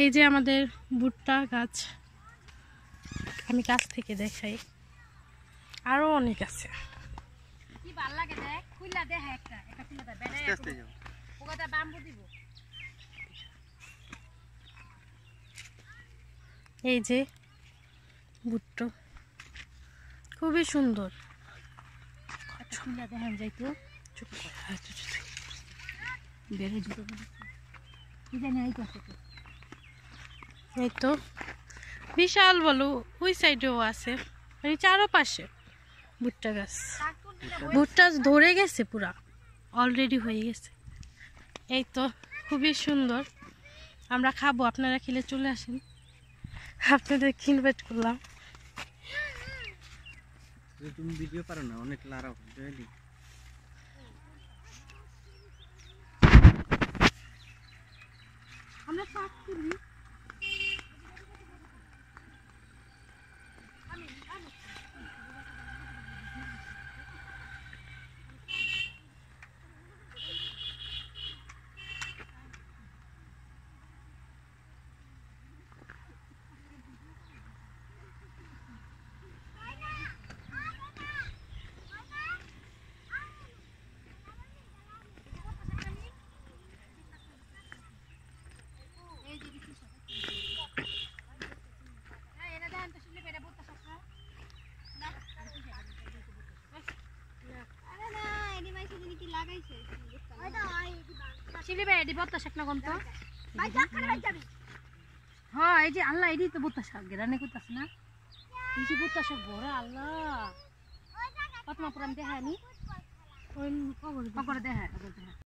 এই যে আমাদের ভুট্টা গাছ। আমি কাছ থেকে দেখাই। আরও অনেক আছে। কি ভালো লাগে দেখ? খুইলা দেখ একটা। একটা খুইলা দেখ বেড়ে আস্তে আস্তে যাও। ওটা বাম্বু দিব। এই যে ভুট্টো। খুবই সুন্দর। দেখান যাইতো চুপ কর, হ্যাঁ, চুপ। বেড়ে কি জানি এই তো। বিশাল বলো, ওই সাইডেও আছে। এই চারোপাশে ভুট্টা গাছ। ভুট্টা ধরে গেছে পুরা অলরেডি হয়ে গেছে। এই তো, খুবই সুন্দর। আমরা খাব, আপনারা খেলে চলে আসেন। আপনাদের ইনভাইট করলাম। তুমি ভিডিও পারো না, অনেক লারাও শিলি ভাই এডি বত্তা শাক না কম তো ভাই যাক করে ভাই যাবি। হ্যাঁ এই যে আল্লাহ এডি তো বত্তা শাক গেরানে করতেছ না? এই যে বত্তা শাক বড় আল্লাহ। কত মা পুরাম দেখা নি ওই কবর কবর দেখা দেখা